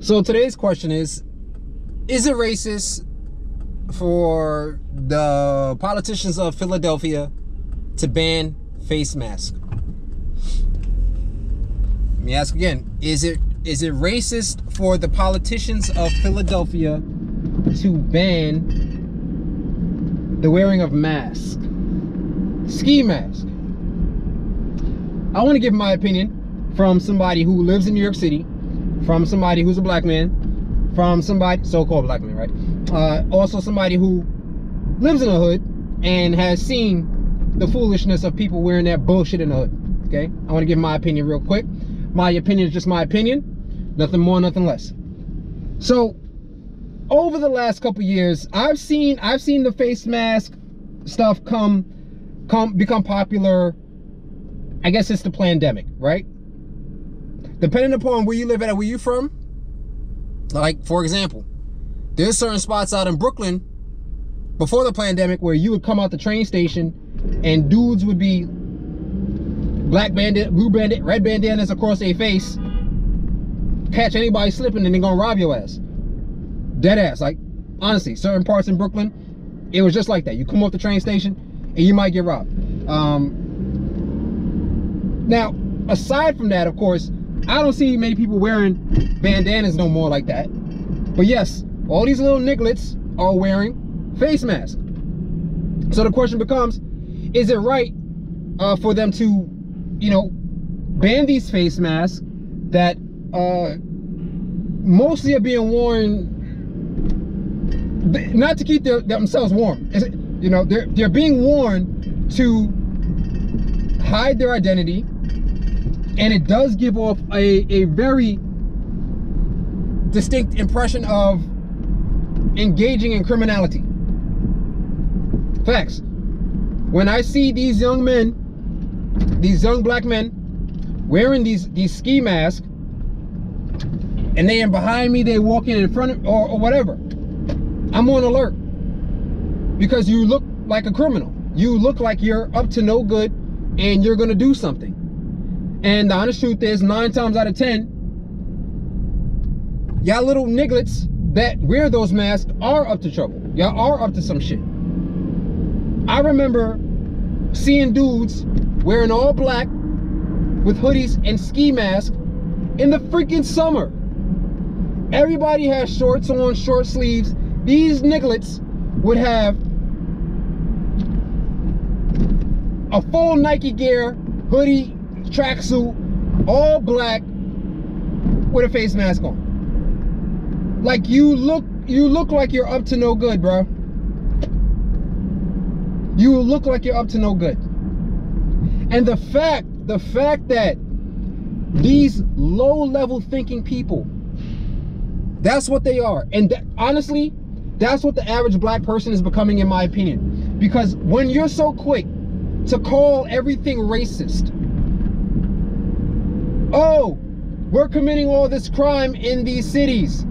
So today's question is Is it racist for the politicians of Philadelphia to ban face mask? Let me ask again. Is it is it racist for the politicians of Philadelphia to ban the wearing of mask? Ski mask. I want to give my opinion from somebody who lives in New York City, from somebody who's a black man, from somebody so-called black man, right? Uh, also somebody who lives in the hood and has seen the foolishness of people wearing that bullshit in the hood. Okay, I want to give my opinion real quick. My opinion is just my opinion, nothing more, nothing less. So, over the last couple years, I've seen I've seen the face mask stuff come come become popular I guess it's the pandemic, right? Depending upon where you live at where you from, like for example, there's certain spots out in Brooklyn before the pandemic where you would come out the train station and dudes would be black bandit, blue bandit, red bandanas across their face, catch anybody slipping and they're gonna rob your ass. Dead ass. Like, honestly, certain parts in Brooklyn, it was just like that. You come off the train station and you might get robbed. Um, now, aside from that, of course, I don't see many people wearing bandanas no more like that. But yes, all these little nigglets are wearing face masks. So the question becomes, is it right uh, for them to, you know, ban these face masks that uh, mostly are being worn not to keep their, themselves warm. You know, they're, they're being worn to hide their identity and it does give off a, a very distinct impression of engaging in criminality. Facts. When I see these young men, these young black men, wearing these, these ski masks, and they are behind me, they walking in front of, or, or whatever, I'm on alert. Because you look like a criminal. You look like you're up to no good and you're gonna do something. And the honest truth is, nine times out of 10, y'all little nigglets that wear those masks are up to trouble. Y'all are up to some shit. I remember seeing dudes wearing all black with hoodies and ski masks in the freaking summer. Everybody has shorts on, short sleeves. These nigglets would have a full Nike gear, hoodie, tracksuit, all black, with a face mask on. Like you look, you look like you're up to no good, bro. You look like you're up to no good. And the fact, the fact that these low-level thinking people, that's what they are. And that, honestly, that's what the average black person is becoming, in my opinion. Because when you're so quick to call everything racist, oh, we're committing all this crime in these cities.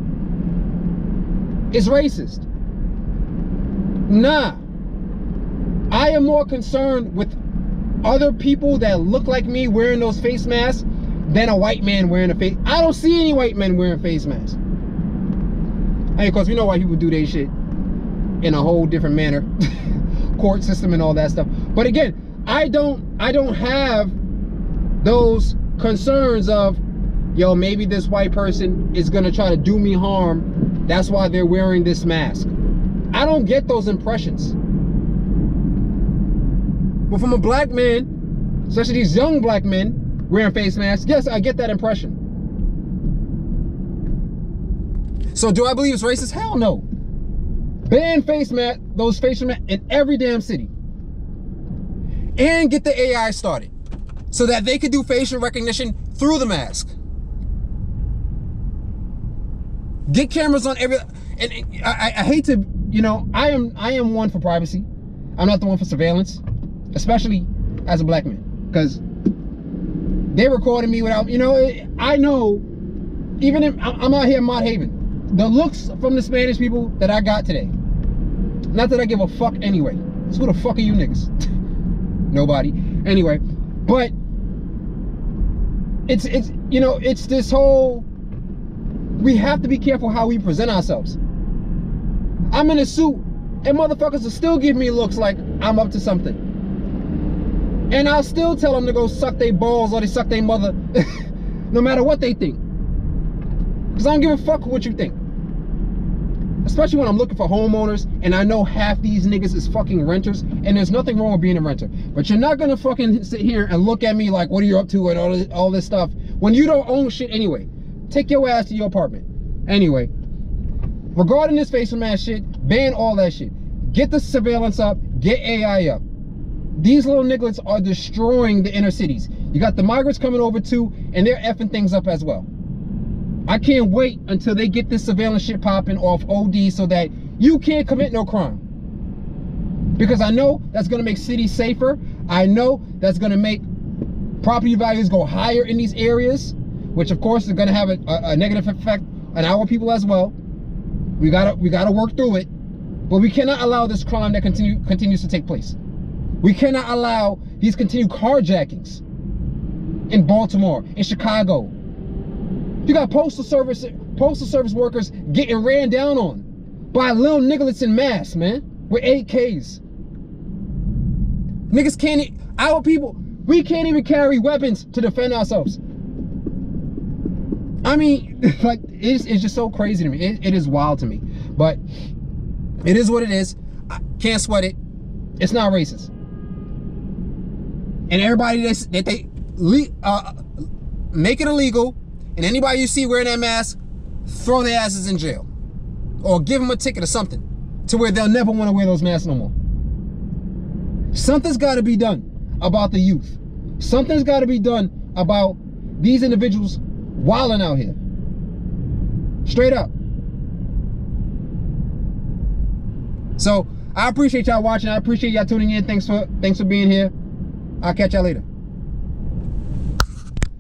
It's racist. Nah. I am more concerned with other people that look like me wearing those face masks than a white man wearing a face. I don't see any white men wearing face masks. Of course, we know why people do their shit in a whole different manner. Court system and all that stuff. But again, I don't I don't have those concerns of, yo, maybe this white person is gonna try to do me harm. That's why they're wearing this mask. I don't get those impressions. But from a black man, especially these young black men wearing face masks, yes, I get that impression. So do I believe it's racist? Hell no. Ban face mask, those face masks in every damn city. And get the AI started so that they could do facial recognition through the mask. Get cameras on every, and I, I hate to, you know, I am I am one for privacy. I'm not the one for surveillance, especially as a black man, because they recorded me without, you know, I know, even if I'm out here in Mott Haven, the looks from the Spanish people that I got today, not that I give a fuck anyway. So who the fuck are you niggas? Nobody. Anyway, but it's it's you know it's this whole we have to be careful how we present ourselves. I'm in a suit, and motherfuckers will still give me looks like I'm up to something. And I'll still tell them to go suck their balls or they suck their mother, no matter what they think. Because I don't give a fuck what you think. Especially when I'm looking for homeowners and I know half these niggas is fucking renters and there's nothing wrong with being a renter. But you're not gonna fucking sit here and look at me like, what are you up to and all this, all this stuff when you don't own shit anyway. Take your ass to your apartment. Anyway, regarding this facial mask shit, ban all that shit. Get the surveillance up, get AI up. These little nigglets are destroying the inner cities. You got the migrants coming over too, and they're effing things up as well. I can't wait until they get this surveillance shit popping off OD so that you can't commit no crime. Because I know that's gonna make cities safer. I know that's gonna make property values go higher in these areas, which of course is gonna have a, a, a negative effect on our people as well. We gotta we gotta work through it. But we cannot allow this crime that continue continues to take place. We cannot allow these continued carjackings in Baltimore, in Chicago. You got postal service postal service workers getting ran down on by little nigglets in mass, man, with AKs. Niggas can't, our people, we can't even carry weapons to defend ourselves. I mean, like, it's, it's just so crazy to me. It, it is wild to me. But it is what it is. I can't sweat it. It's not racist. And everybody that's, that they uh, make it illegal, and anybody you see wearing that mask, throw their asses in jail. Or give them a ticket or something to where they'll never want to wear those masks no more. Something's got to be done about the youth. Something's got to be done about these individuals wilding out here. Straight up. So I appreciate y'all watching. I appreciate y'all tuning in. Thanks for thanks for being here. I'll catch y'all later.